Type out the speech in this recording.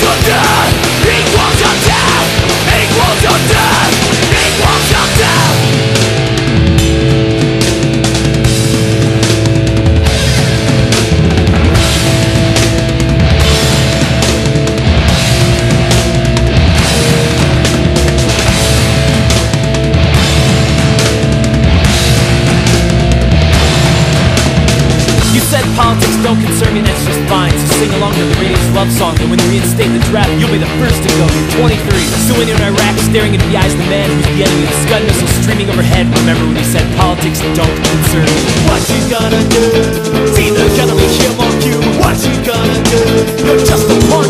Sunday Don't concern me, that's just fine. So sing along to the radio's love song And when they reinstate the draft, you'll be the first to go. You're 23, still in Iraq Staring into the eyes of the man who's the enemy His gun missile streaming overhead. Remember when he said politics don't concern me What you gonna do? See the enemy kill on you What you gonna do? You're just a pawn